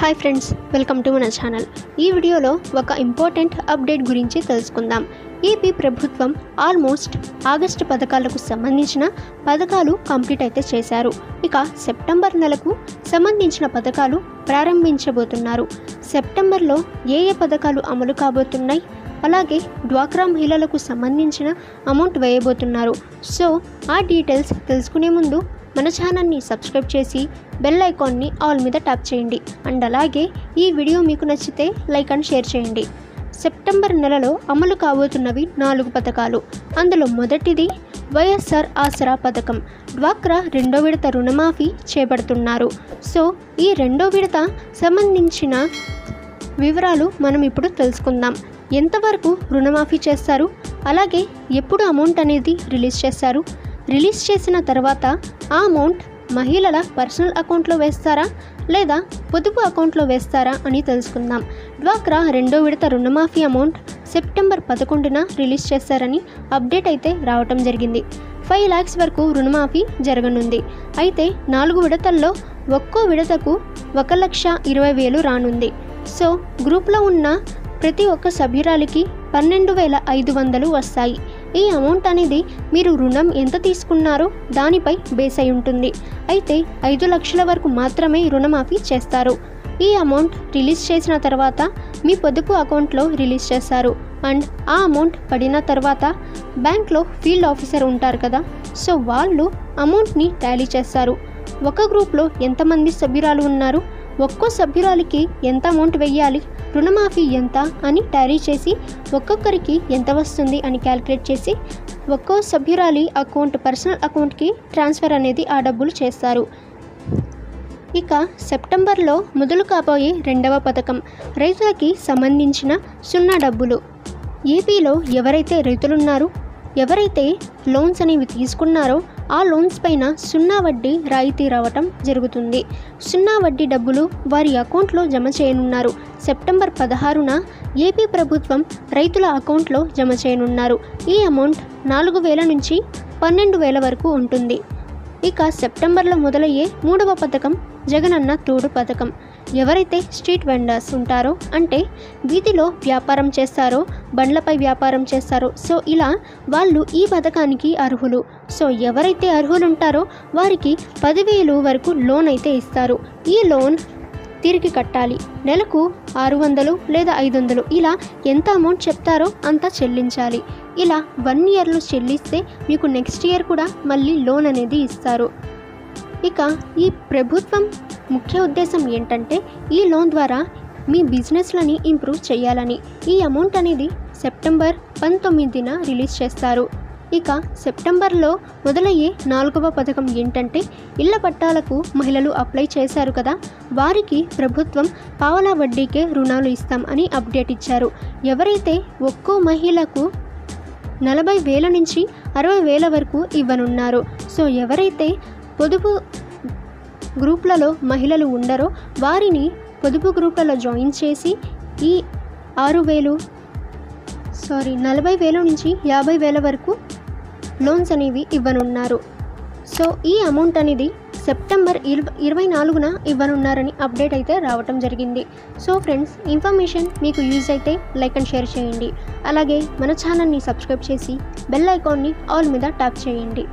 Hi friends welcome to మన channel ఈ వీడియోలో ఒక ఇంపార్టెంట్ అప్డేట్ గురించి తెలుసుకుందాం. ఏపీ ప్రభుత్వం ఆల్మోస్ట్ ఆగస్టు పథకాలకు సంబంధించిన పథకాలు కంప్లీట్ అయితే చేశారు. ఇక సెప్టెంబర్ నెలకు సంబంధించిన పథకాలు ప్రారంభించబోతున్నారు. సెప్టెంబర్లో ఏ ఏ పథకాలు అమలు కాబోతున్నాయి? అలాగే డ్వాక్రా మహిళలకు సంబంధించిన అమౌంట్ వేయబోతున్నారు. సో ఆ డీటెయిల్స్ తెలుసుకునే ముందు మన ఛానల్ని సబ్స్క్రైబ్ చేసి బెల్ ఐకాన్ని ఆల్ మీద ట్యాప్ చేయండి. అండ్ అలాగే ఈ వీడియో మీకు నచ్చితే లైక్ అండ్ షేర్ చేయండి. సెప్టెంబర్ నెలలో అమలు కాబోతున్నవి నాలుగు పథకాలు. అందులో మొదటిది వైఎస్ఆర్ ఆసరా పథకం. డ్వాక్రా రెండో విడత రుణమాఫీ చేపడుతున్నారు. సో ఈ రెండో విడత సంబంధించిన వివరాలు మనం ఇప్పుడు తెలుసుకుందాం. ఎంతవరకు రుణమాఫీ చేస్తారు? అలాగే ఎప్పుడు అమౌంట్ అనేది రిలీజ్ చేస్తారు? రిలీజ్ చేసిన తర్వాత ఆ అమౌంట్ మహిళల పర్సనల్ అకౌంట్లో వేస్తారా లేదా పొదుపు అకౌంట్లో వేస్తారా అని తెలుసుకుందాం. డ్వాక్రా రెండో విడత రుణమాఫీ అమౌంట్ సెప్టెంబర్ పదకొండున రిలీజ్ చేస్తారని అప్డేట్ అయితే రావటం జరిగింది. ఫైవ్ ల్యాక్స్ వరకు రుణమాఫీ జరగనుంది. అయితే నాలుగు విడతల్లో ఒక్కో విడతకు ఒక లక్ష ఇరవై వేలు రానుంది. సో గ్రూప్లో ఉన్న ప్రతి ఒక్క సభ్యురాలికి పన్నెండు వేల ఐదు వందలు వస్తాయి. ఈ అమౌంట్ అనేది మీరు రుణం ఎంత తీసుకున్నారో దానిపై బేస్ అయి ఉంటుంది. అయితే ఐదు లక్షల వరకు మాత్రమే రుణమాఫీ చేస్తారు. ఈ అమౌంట్ రిలీజ్ చేసిన తర్వాత మీ పొదుపు అకౌంట్లో రిలీజ్ చేస్తారు. అండ్ ఆ అమౌంట్ పడిన తర్వాత బ్యాంక్లో ఫీల్డ్ ఆఫీసర్ ఉంటారు కదా సో వాళ్ళు అమౌంట్ని టాలీ చేస్తారు. ఒక గ్రూప్లో ఎంతమంది సభ్యురాలు ఉన్నారు? ఒక్కో సభ్యురాలికి ఎంత అమౌంట్ వెయ్యాలి? రుణమాఫీ ఎంత అని టారీ చేసి ఒక్కొక్కరికి ఎంత వస్తుంది అని క్యాలిక్యులేట్ చేసి ఒక్కో సభ్యురాలి అకౌంట్ పర్సనల్ అకౌంట్కి ట్రాన్స్ఫర్ అనేది ఆ డబ్బులు చేస్తారు. ఇక సెప్టెంబర్లో మొదలు కాబోయే రెండవ పథకం రైతులకి సంబంధించిన సున్నా డబ్బులు. ఏపీలో ఎవరైతే రైతులున్నారో ఎవరైతే లోన్స్ అనేవి తీసుకున్నారో ఆ లోన్స్ పైన సున్నా వడ్డీ రాయితీ రావటం జరుగుతుంది. సున్నా వడ్డీ డబ్బులు వారి అకౌంట్లో జమ చేయనున్నారు. సెప్టెంబర్ పదహారున ఏపీ ప్రభుత్వం రైతుల అకౌంట్లో జమ చేయనున్నారు. ఈ అమౌంట్ నాలుగు వేల నుంచి పన్నెండు వేల వరకు ఉంటుంది. ఇక సెప్టెంబర్లో మొదలయ్యే మూడవ పథకం జగనన్న తోడు పథకం. ఎవరైతే స్ట్రీట్ వెండర్స్ ఉంటారో అంటే వీధిలో వ్యాపారం చేస్తారో బండ్లపై వ్యాపారం చేస్తారో సో ఇలా వాళ్ళు ఈ పథకానికి అర్హులు. సో ఎవరైతే అర్హులు ఉంటారో వారికి పదివేలు వరకు లోన్ అయితే ఇస్తారు. ఈ లోన్ తిరిగి కట్టాలి. నెలకు ఆరు వందలు లేదా ఐదు వందలు ఇలా ఎంత అమౌంట్ చెప్తారో అంత చెల్లించాలి. ఇలా వన్ ఇయర్లో చెల్లిస్తే మీకు నెక్స్ట్ ఇయర్ కూడా మళ్ళీ లోన్ అనేది ఇస్తారు. ఇక ఈ ప్రభుత్వం ముఖ్య ఉద్దేశం ఏంటంటే ఈ లోన్ ద్వారా మీ బిజినెస్లని ఇంప్రూవ్ చేయాలని. ఈ అమౌంట్ అనేది సెప్టెంబర్ పంతొమ్మిదిన రిలీజ్ చేస్తారు. ఇక సెప్టెంబర్లో మొదలయ్యే నాలుగవ పథకం ఏంటంటే ఇళ్ళ పట్టాలకు మహిళలు అప్లై చేశారు కదా వారికి ప్రభుత్వం పావలా వడ్డీకే రుణాలు ఇస్తాం అని అప్డేట్ ఇచ్చారు. ఎవరైతే ఒక్కో మహిళకు నలభై వేల నుంచి అరవై వేల వరకు ఇవ్వనున్నారు. సో ఎవరైతే పొదుపు గ్రూప్లలో మహిళలు ఉండరో వారిని పొదుపు గ్రూప్లలో జాయిన్ చేసి ఈ ఆరు వేలు సారీ నలభై వేల నుంచి యాభై వేల వరకు లోన్స్ అనేవి ఇవ్వనున్నారు. సో ఈ అమౌంట్ అనేది సెప్టెంబర్ ఇరవై ఇరవై నాలుగున ఇవ్వనున్నారని అప్డేట్ అయితే రావటం జరిగింది. సో ఫ్రెండ్స్ ఇన్ఫర్మేషన్ మీకు యూజ్ అయితే లైక్ అండ్ షేర్ చేయండి. అలాగే మన ఛానల్ని సబ్స్క్రైబ్ చేసి బెల్ ఐకాన్ని ఆల్ మీద ట్యాప్ చేయండి.